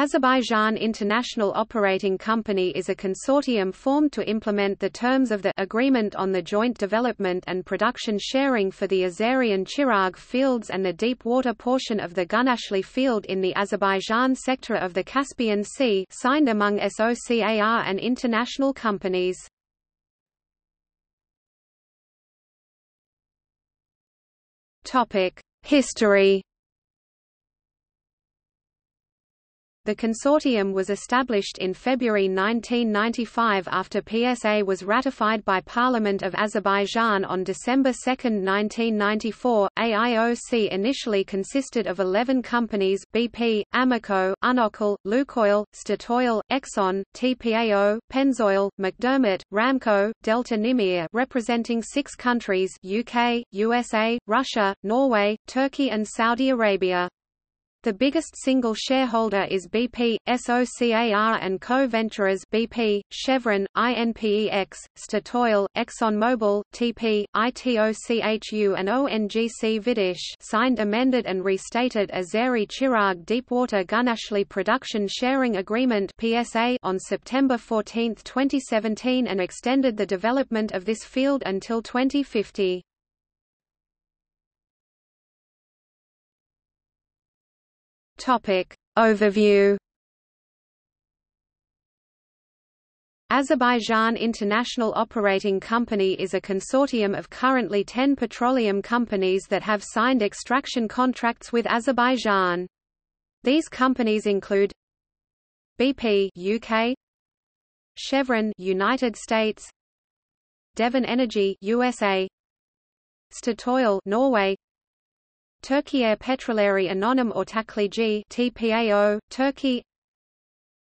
Azerbaijan International Operating Company is a consortium formed to implement the terms of the Agreement on the Joint Development and Production Sharing for the Azeri and Chirag fields and the deep water portion of the Gunashli field in the Azerbaijan sector of the Caspian Sea signed among SOCAR and international companies. History The consortium was established in February 1995 after PSA was ratified by Parliament of Azerbaijan on December 2, 1994. AIOC initially consisted of 11 companies BP, Amoco, Unocal, Lukoil, Statoil, Exxon, TPAO, Pennzoil, McDermott, Ramco, Delta Nimir representing six countries UK, USA, Russia, Norway, Turkey and Saudi Arabia. The biggest single shareholder is BP, SOCAR and co-venturers BP, Chevron, INPEX, Statoil, ExxonMobil, TP, ITOCHU and ONGC Videsh signed amended and restated Azeri Chirag Deepwater Gunashli Production Sharing Agreement PSA on September 14, 2017 and extended the development of this field until 2050. Topic. Overview Azerbaijan International Operating Company is a consortium of currently 10 petroleum companies that have signed extraction contracts with Azerbaijan. These companies include BP UK, Chevron United States, Devon Energy USA, Statoil Norway, Türkiye Petroleri Anonim Ortaklığı TPAO, Turkey.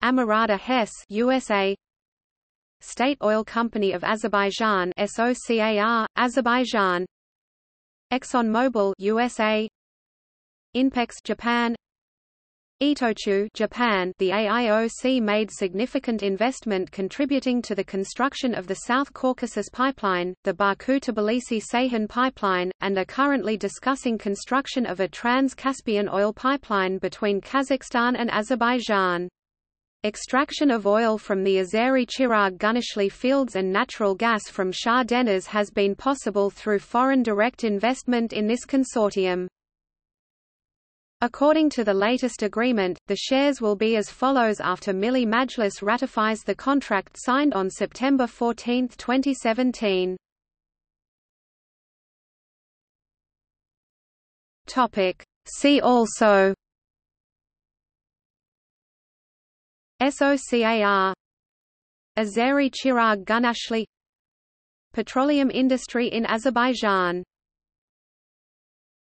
Amerada Hess USA State Oil Company of Azerbaijan SOCAR, Azerbaijan. ExxonMobil USA Inpex Japan Itochu Japan The AIOC made significant investment contributing to the construction of the South Caucasus Pipeline, the Baku-Tbilisi-Ceyhan Pipeline, and are currently discussing construction of a trans-Caspian oil pipeline between Kazakhstan and Azerbaijan. Extraction of oil from the Azeri Chirag Gunashli fields and natural gas from Shah Deniz has been possible through foreign direct investment in this consortium. According to the latest agreement, the shares will be as follows after Milli Majlis ratifies the contract signed on September 14, 2017. Topic. See also SOCAR Azeri Chirag Gunashli Petroleum industry in Azerbaijan